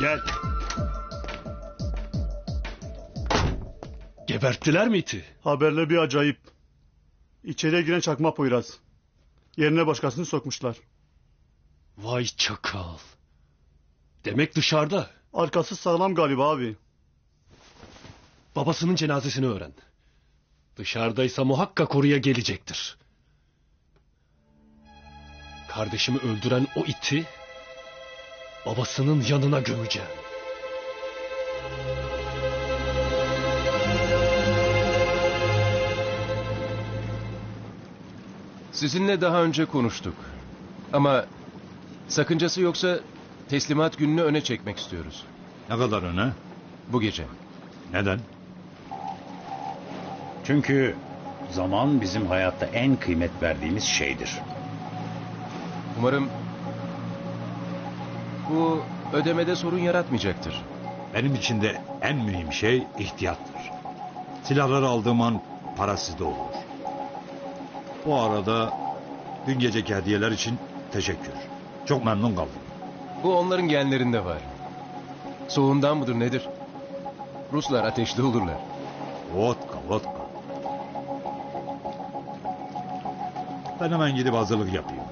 Gel. Geberttiler mi iti? Haberle bir acayip. İçeriye giren çakma Poyraz. Yerine başkasını sokmuşlar. Vay çakal. Demek dışarıda. Arkası sağlam galiba abi. Babasının cenazesini öğren. Dışarıdaysa muhakkak oraya gelecektir. Kardeşimi öldüren o iti babasının yanına gömeceğim. Sizinle daha önce konuştuk. Ama sakıncası yoksa teslimat gününü öne çekmek istiyoruz. Ne kadar öne? Bu gece. Neden? Çünkü zaman bizim hayatta en kıymet verdiğimiz şeydir. Umarım bu ödemede sorun yaratmayacaktır. Benim için de en mühim şey ihtiyattır. Silahları aldığım an para sizde olur. Bu arada dün geceki hediyeler için teşekkür. Çok memnun kaldım. Bu onların genlerinde var. Soğundan mıdır nedir? Ruslar ateşli olurlar. Vodka, vodka. Ben hemen gidip hazırlık yapayım.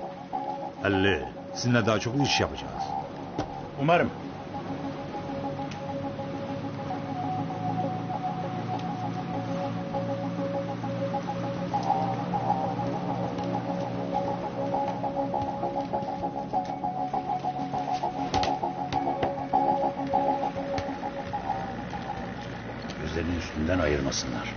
Elli, sizinle daha çok iş yapacağız. Umarım. Gözlerinin üstünden ayırmasınlar.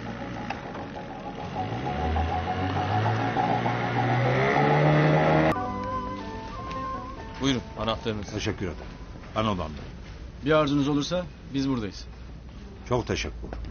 Buyurun anahtarınız. Teşekkür ederim. Ben odamda. Bir arzunuz olursa biz buradayız. Çok teşekkür.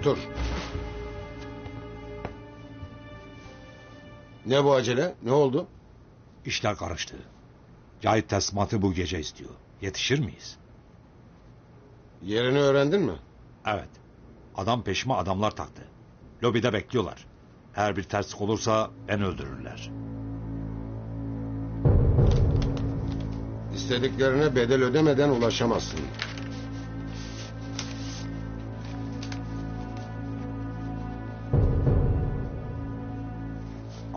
Otur. Ne bu acele? Ne oldu? İşler karıştı. Cahit teslimatı bu gece istiyor. Yetişir miyiz? Yerini öğrendin mi? Evet. Adam peşime adamlar taktı. Lobide bekliyorlar. Eğer bir terslik olursa ben öldürürler. İstediklerine bedel ödemeden ulaşamazsın.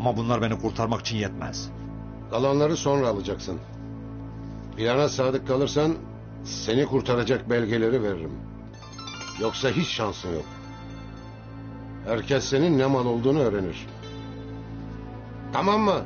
Ama bunlar beni kurtarmak için yetmez. Kalanları sonra alacaksın. Plana sadık kalırsan seni kurtaracak belgeleri veririm. Yoksa hiç şansın yok. Herkes senin ne mal olduğunu öğrenir. Tamam mı?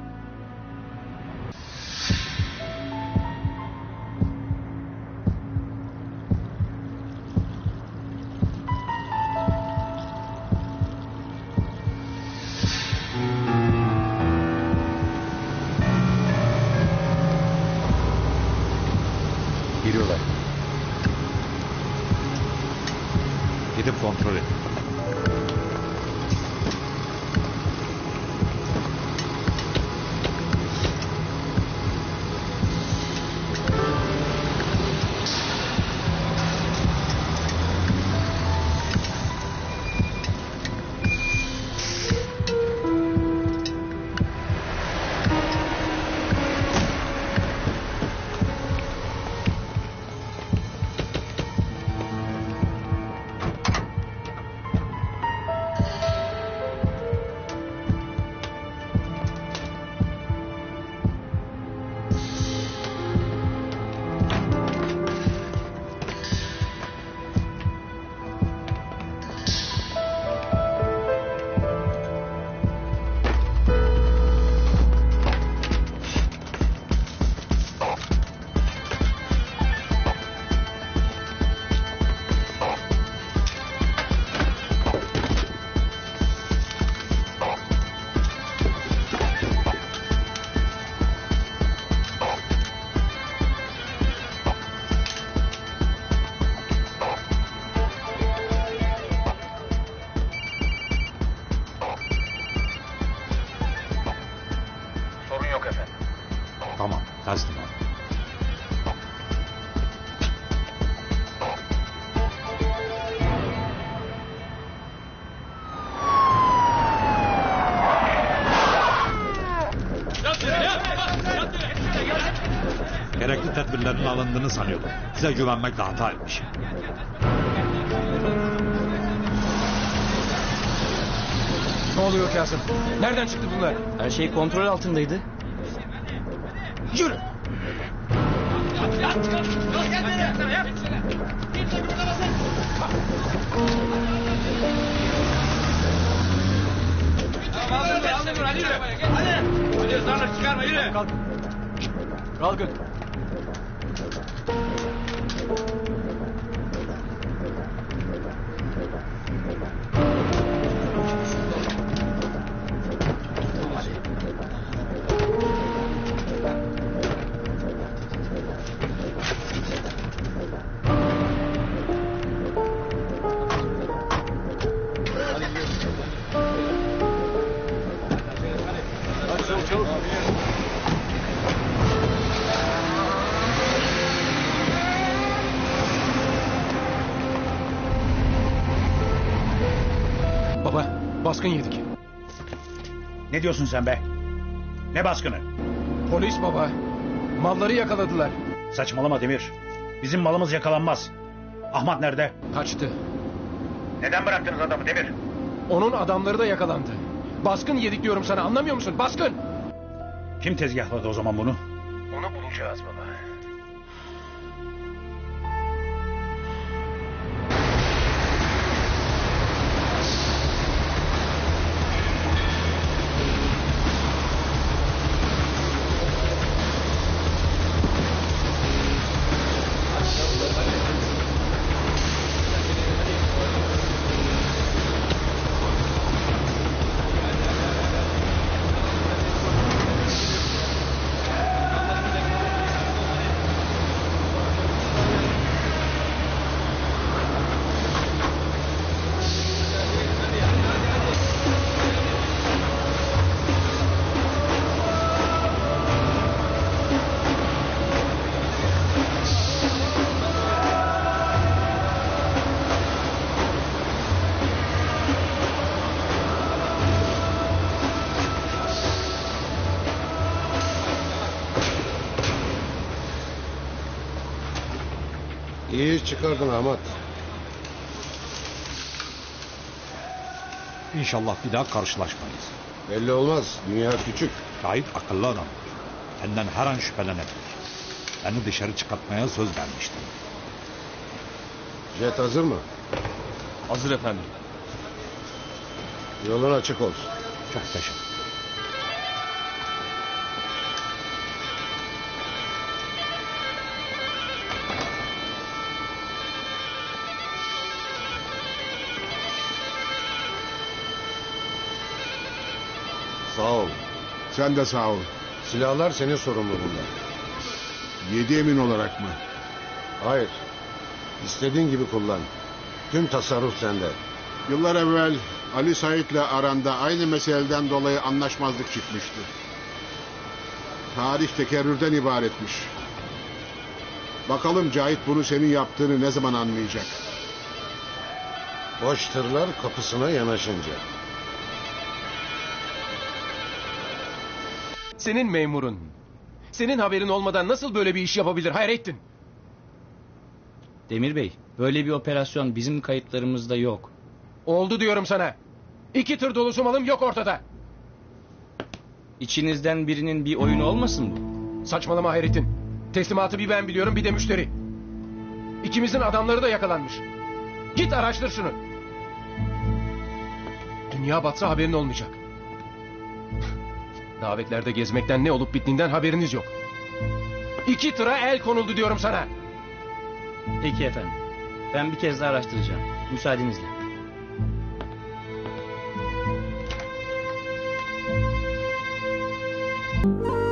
Gerekli tedbirlerin alındığını sanıyordum. Size güvenmekle hata etmişim. Ne oluyor Kasım? Nereden çıktı bunlar? Her şey kontrol altındaydı. Yürü! Kalkın. Baba, baskın yedik. Ne diyorsun sen be? Ne baskını? Polis baba. Malları yakaladılar. Saçmalama Demir. Bizim malımız yakalanmaz. Ahmet nerede? Kaçtı. Neden bıraktınız adamı Demir? Onun adamları da yakalandı. Baskın yedik diyorum sana anlamıyor musun? Baskın! Kim tezgahladı o zaman bunu? Onu bulacağız baba. İyi iş çıkardın Ahmet. İnşallah bir daha karşılaşmayız. Belli olmaz. Dünya küçük. Şahit akıllı adamdır. Senden her an şüphelenebilir. Beni dışarı çıkartmaya söz vermiştin. Jet hazır mı? Hazır efendim. Yolun açık olsun. Çok teşekkür Sağ ol. Sen de sağ ol. Silahlar senin sorumluluğunda. Yedi emin olarak mı? Hayır. İstediğin gibi kullan. Tüm tasarruf sende. Yıllar evvel Ali Said'le aranda aynı meseleden dolayı anlaşmazlık çıkmıştı. Tarih tekerrürden ibaretmiş. Bakalım Cahit bunu senin yaptığını ne zaman anlayacak? Boş tırlar kapısına yanaşınca. Senin memurun. Senin haberin olmadan nasıl böyle bir iş yapabilir Hayrettin? Demir Bey, böyle bir operasyon bizim kayıtlarımızda yok. Oldu diyorum sana. İki tır dolusu malım yok ortada. İçinizden birinin bir oyunu olmasın bu? Saçmalama Hayrettin. Teslimatı bir ben biliyorum bir de müşteri. İkimizin adamları da yakalanmış. Git araştır şunu. Dünya batsa haberin olmayacak. Davetlerde gezmekten ne olup bittiğinden haberiniz yok. İki tıra el konuldu diyorum sana. Peki efendim. Ben bir kez daha araştıracağım. Müsaadenizle. Müzik